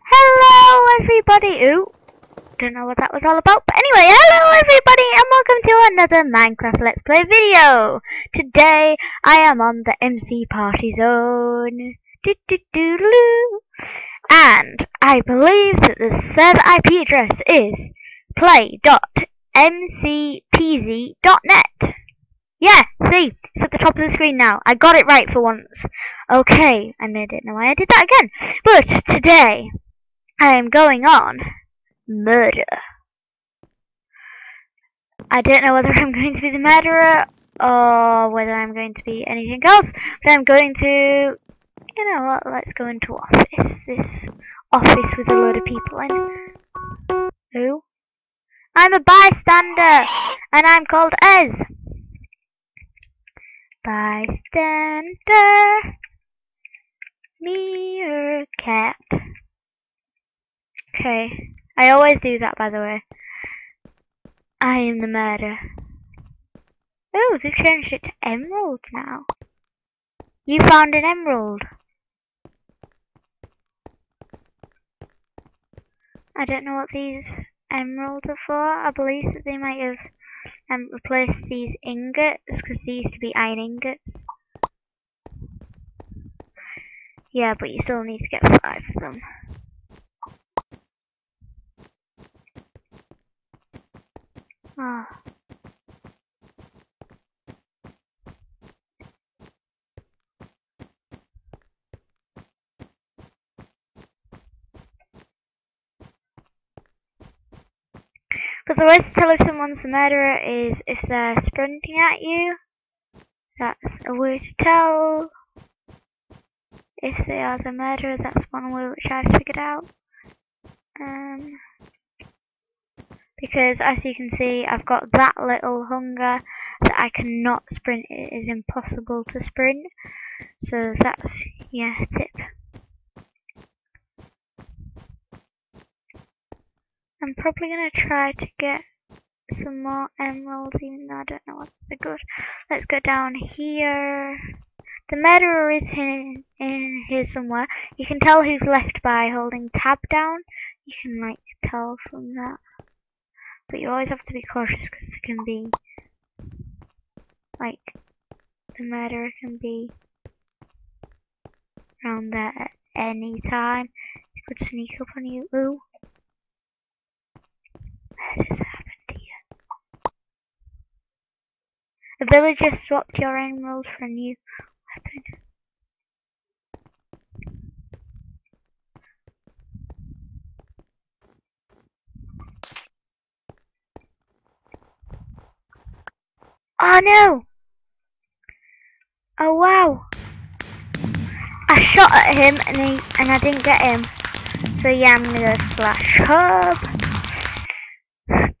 Hello everybody! Ooh, don't know what that was all about, but anyway, hello everybody and welcome to another Minecraft Let's Play video! Today, I am on the MC Party Zone. Do -do -do. And, I believe that the server IP address is play.mcpz.net. Yeah, see, it's at the top of the screen now. I got it right for once. Okay, I didn't know why I did that again. But today, I am going on murder. I don't know whether I'm going to be the murderer or whether I'm going to be anything else, but I'm going to, you know what, let's go into office. This office with a load of people in. Who? I'm a bystander, and I'm called Ez. Bystander. Meerkat. Okay. I always do that, by the way. I am the murderer. Oh, they've changed it to emerald now. You found an emerald. I don't know what these emeralds are for. I believe that they might have um, replace these ingots because these used to be iron ingots. Yeah, but you still need to get five of them. Ah. But the way to tell if someone's the murderer is if they're sprinting at you. That's a way to tell if they are the murderer. That's one way which I've figured out. Um, because as you can see, I've got that little hunger that I cannot sprint. It is impossible to sprint. So that's yeah tip. I'm probably to try to get some more emeralds even though I don't know what they're good. Let's go down here. The murderer is in, in here somewhere. You can tell who's left by holding tab down. You can like tell from that. But you always have to be cautious because there can be like the murderer can be around there at any time. He could sneak up on you. Ooh. Has happened you. A villager swapped your emeralds for a new weapon. Oh no! Oh wow! I shot at him and he and I didn't get him. So yeah, I'm gonna go slash hub.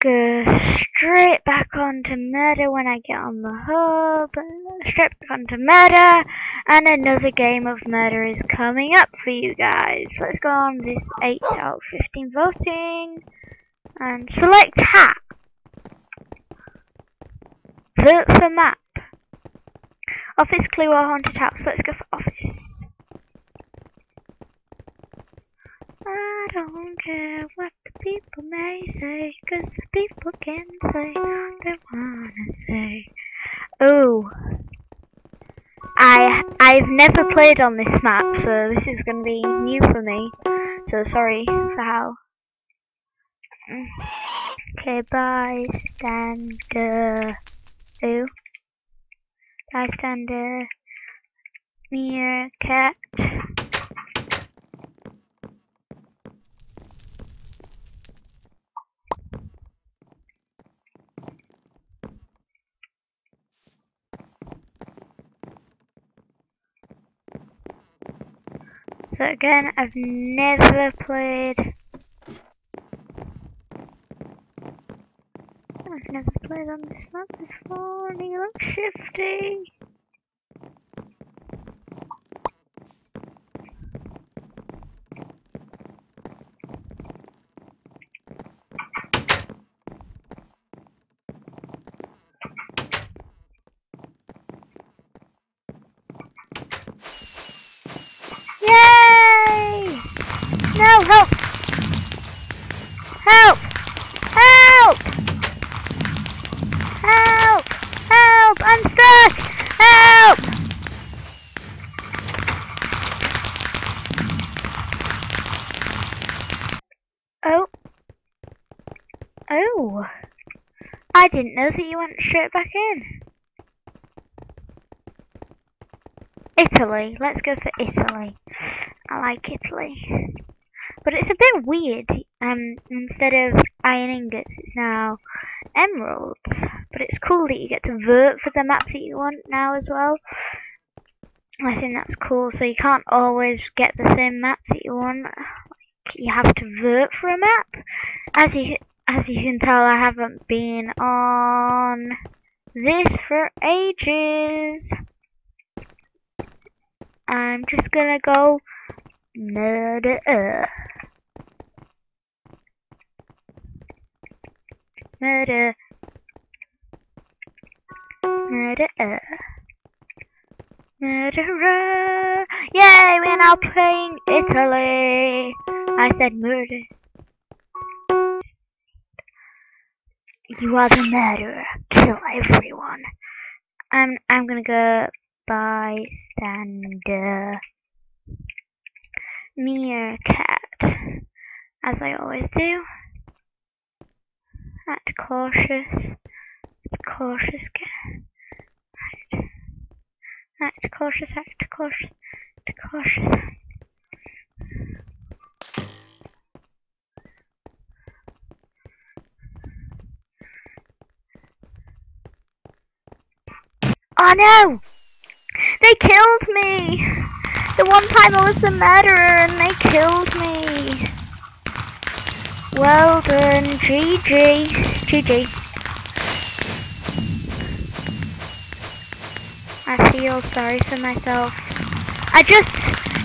Go straight back onto murder when I get on the hub. Straight back onto murder. And another game of murder is coming up for you guys. Let's go on this 8 out of 15 voting. And select hat. Vote for map. Office clue or haunted house. Let's go for office. I don't care what the people may say, cause the people can say what they wanna say. Oh. I I've never played on this map, so this is gonna be new for me. So sorry for how. Mm. Okay, bystander. Ooh. Bystander. Meerkat. So again, I've never played. I've never played on this map before, look shifty. Yay! No, help! Help! Help! Help! Help! I'm stuck! Help! Oh. Oh. I didn't know that you went straight back in. Italy. Let's go for Italy. I like Italy. But it's a bit weird. Um, instead of iron ingots, it's now emeralds. But it's cool that you get to vote for the maps that you want now as well. I think that's cool. So you can't always get the same map that you want. You have to vote for a map. As you as you can tell, I haven't been on this for ages. I'm just gonna go murder. Murder. Murder. Murderer! Yay, we're now playing Italy! I said murder. You are the murderer. Kill everyone. I'm I'm gonna go bystander. Meerkat. As I always do. Act cautious. It's cautious. Right. Act cautious, act cautious, act cautious. Oh no! They killed me! The one time I was the murderer and they killed me! Well done, GG. GG. I feel sorry for myself. I just,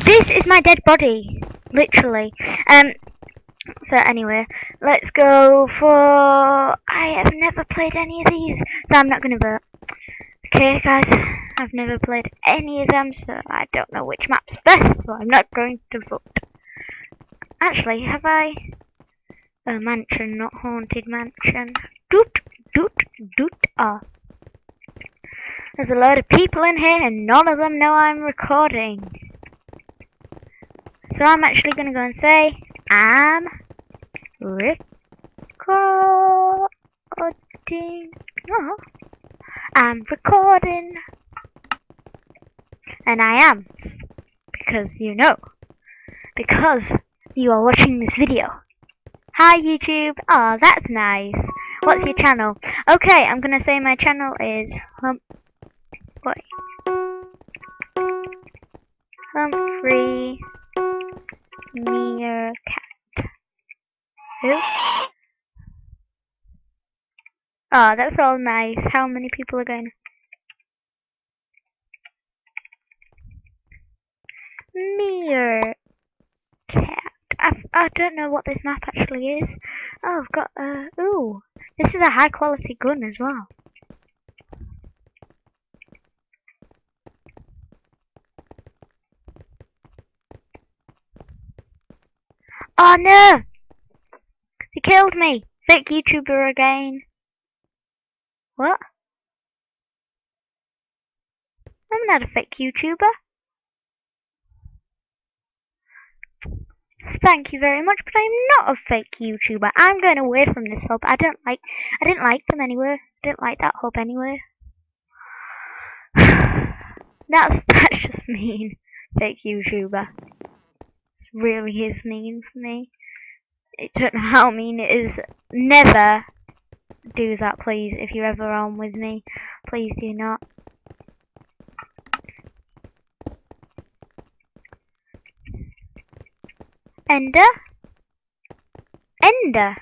this is my dead body, literally. Um, so anyway, let's go for, I have never played any of these, so I'm not going to vote. Okay guys, I've never played any of them, so I don't know which map's best, so I'm not going to vote. Actually, have I? A mansion, not haunted mansion. Doot, doot, doot, ah. There's a load of people in here and none of them know I'm recording. So I'm actually going to go and say, I'm recording. Oh, I'm recording. And I am. Because you know. Because you are watching this video. Hi YouTube. Oh, that's nice. What's your channel? Okay, I'm going to say my channel is Hump Wait. Humphrey Meerkat. Who? Oh, that's all nice. How many people are going? Meerkat. I, I don't know what this map actually is. Oh, I've got, uh, ooh. This is a high quality gun as well. Oh no! He killed me! Fake YouTuber again. What? I'm not a fake YouTuber. Thank you very much, but I'm not a fake YouTuber. I'm going away from this hub. I don't like I didn't like them anywhere. I didn't like that hub anywhere. that's that's just mean. Fake YouTuber It really is mean for me. I don't know how mean it is. Never do that, please. If you're ever on with me, please do not. Ender? Ender?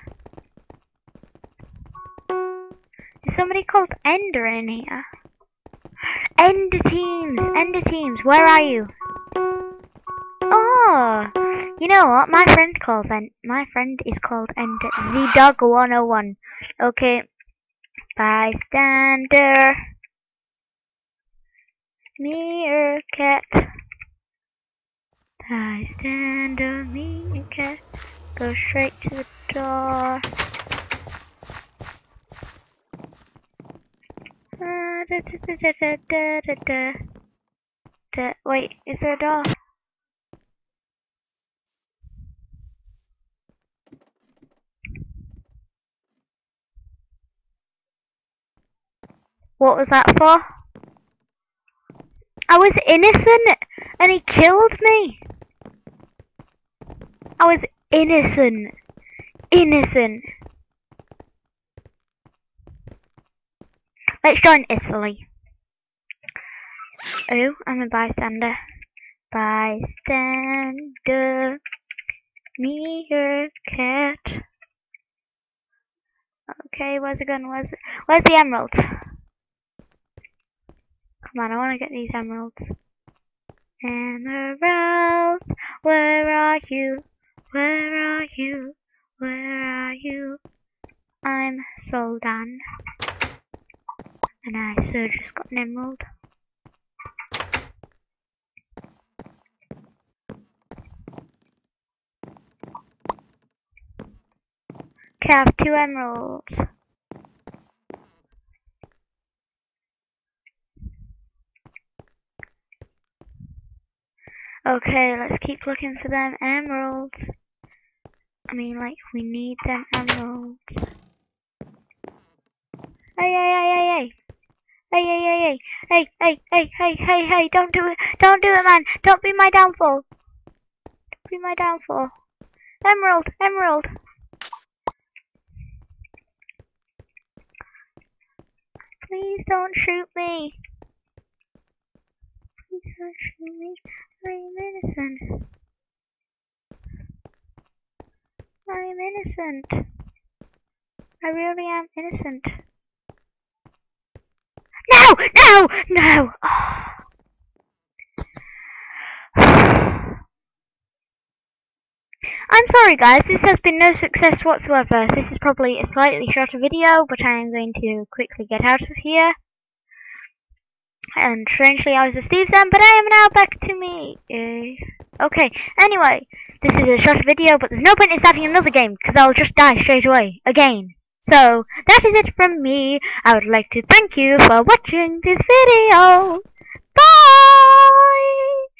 Is somebody called Ender in here? Ender teams! Ender teams, where are you? You know what? My friend calls and my friend is called and Z Dog 101. Okay, bystander, meerkat, bystander, meerkat. Go straight to the door. Uh, da, da, da. Wait, is there a door? What was that for? I was innocent and he killed me. I was innocent. Innocent. Let's join Italy. Oh, I'm a bystander. Bystander. Me, your cat. Okay, where's the gun? Where's the, where's the emerald? Come on, I want to get these emeralds. Emeralds, where are you? Where are you? Where are you? I'm Soldan. And I so just got an emerald. Okay, I have two emeralds. Okay, let's keep looking for them emeralds. I mean, like, we need them emeralds. Hey, hey, hey, hey, hey. Hey, hey, hey, hey. Hey, hey, hey, hey, hey. Don't do it. Don't do it, man. Don't be my downfall. Don't be my downfall. Emerald, emerald. Please don't shoot me. Shoot me. I'm innocent. I'm innocent. I really am innocent. No! No! No! I'm sorry guys, this has been no success whatsoever. This is probably a slightly shorter video, but I am going to quickly get out of here. And strangely, I was a Steve then, but I am now back to me. Uh, okay, anyway, this is a short video, but there's no point in starting another game, because I'll just die straight away, again. So, that is it from me. I would like to thank you for watching this video. Bye!